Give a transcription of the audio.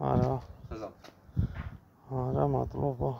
آره آره مطلوبه